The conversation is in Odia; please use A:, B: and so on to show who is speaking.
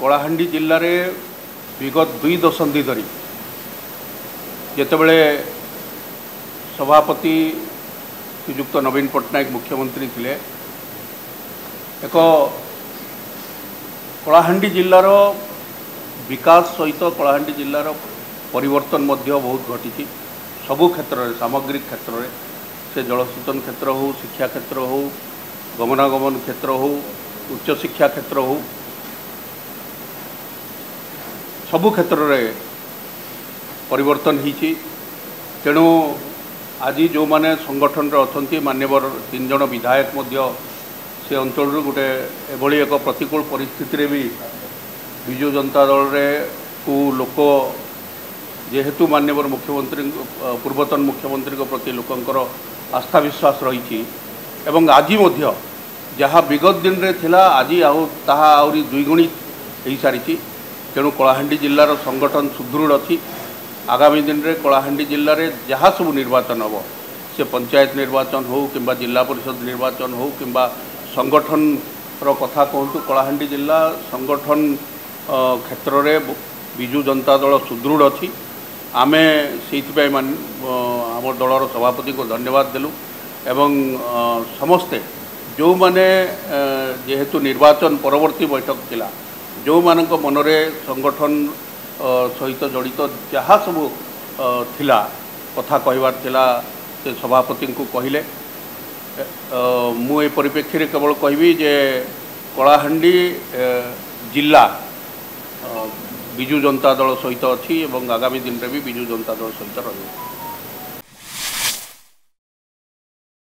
A: କଳାହାଣ୍ଡି ଜିଲ୍ଲାରେ ବିଗତ ଦୁଇ ଦଶନ୍ଧି ଧରି ଯେତେବେଳେ ସଭାପତି ଶ୍ରୀଯୁକ୍ତ ନବୀନ ପଟ୍ଟନାୟକ ମୁଖ୍ୟମନ୍ତ୍ରୀ ଥିଲେ ଏକ କଳାହାଣ୍ଡି ଜିଲ୍ଲାର ବିକାଶ ସହିତ କଳାହାଣ୍ଡି ଜିଲ୍ଲାର ପରିବର୍ତ୍ତନ ମଧ୍ୟ ବହୁତ ଘଟିଛି। ସବୁ କ୍ଷେତ୍ରରେ ସାମଗ୍ରିକ କ୍ଷେତ୍ରରେ ସେ ଜଳସେଚନ କ୍ଷେତ୍ର ହେଉ ଶିକ୍ଷା କ୍ଷେତ୍ର ହେଉ ଗମନାଗମନ କ୍ଷେତ୍ର ହେଉ ଉଚ୍ଚଶିକ୍ଷା କ୍ଷେତ୍ର ହେଉ ସବୁ କ୍ଷେତ୍ରରେ ପରିବର୍ତ୍ତନ ହେଇଛି। ତେଣୁ ଆଜି ଯେଉଁମାନେ ସଂଗଠନରେ ଅଛନ୍ତି ମାନ୍ୟବର ତିନି ଜଣ ବିଧାୟକ ମଧ୍ୟ ସେ ଅଞ୍ଚଳରୁ ଗୋଟେ ଏଭଳି ଏକ ପ୍ରତିକୂଳ ପରିସ୍ଥିତିରେ ବି ବିଜୁ ଜନତା ଦଳରେ କୁ ଲୋକ ଯେହେତୁ ମାନ୍ୟବର ମୁଖ୍ୟମନ୍ତ୍ରୀ ପୂର୍ବତନ ମୁଖ୍ୟମନ୍ତ୍ରୀଙ୍କ ପ୍ରତି ଲୋକଙ୍କର ଆସ୍ଥା ବିଶ୍ୱାସ ରହିଛି ଏବଂ ଆଜି ମଧ୍ୟ ଯାହା ବିଗତ ଦିନରେ ଥିଲା ଆଜି ଆଉ ତାହା ଆହୁରି ଦ୍ୱିଗୁଣିତ ହୋଇସାରିଛି। ତେଣୁ କଳାହାଣ୍ଡି ଜିଲ୍ଲାର ସଂଗଠନ ସୁଦୃଢ଼ ଅଛି। ଆଗାମୀ ଦିନରେ କଳାହାଣ୍ଡି ଜିଲ୍ଲାରେ ଯାହା ସବୁ ନିର୍ବାଚନ ହେବ ସେ ପଞ୍ଚାୟତ ନିର୍ବାଚନ ହେଉ କିମ୍ବା ଜିଲ୍ଲା ପରିଷଦ ନିର୍ବାଚନ ହେଉ କିମ୍ବା ସଂଗଠନର କଥା କୁହନ୍ତୁ କଳାହାଣ୍ଡି ଜିଲ୍ଲା ସଂଗଠନ କ୍ଷେତ୍ରରେ ବିଜୁ ଜନତା ଦଳ ସୁଦୃଢ଼ ଅଛି। ଆମେ ସେଇଥିପାଇଁ ମାନ ଆମ ଦଳର ସଭାପତିଙ୍କୁ ଧନ୍ୟବାଦ ଦେଲୁ ଏବଂ ସମସ୍ତେ ଯେଉଁମାନେ ଯେହେତୁ ନିର୍ବାଚନ ପରବର୍ତ୍ତୀ ବୈଠକ ଥିଲା ଯେଉଁମାନଙ୍କ ମନରେ ସଂଗଠନ ସହିତ ଜଡ଼ିତ ଯାହା ସବୁ ଥିଲା କଥା କହିବାର ଥିଲା ସେ ସଭାପତିଙ୍କୁ କହିଲେ। ମୁଁ ଏ ପରିପ୍ରେକ୍ଷୀରେ କେବଳ କହିବି ଯେ କଳାହାଣ୍ଡି ଜିଲ୍ଲା ବିଜୁ ଜନତା ଦଳ ସହିତ ଅଛି ଏବଂ ଆଗାମୀ ଦିନରେ ବି ବିଜୁ ଜନତା ଦଳ ସହିତ ରହିବ।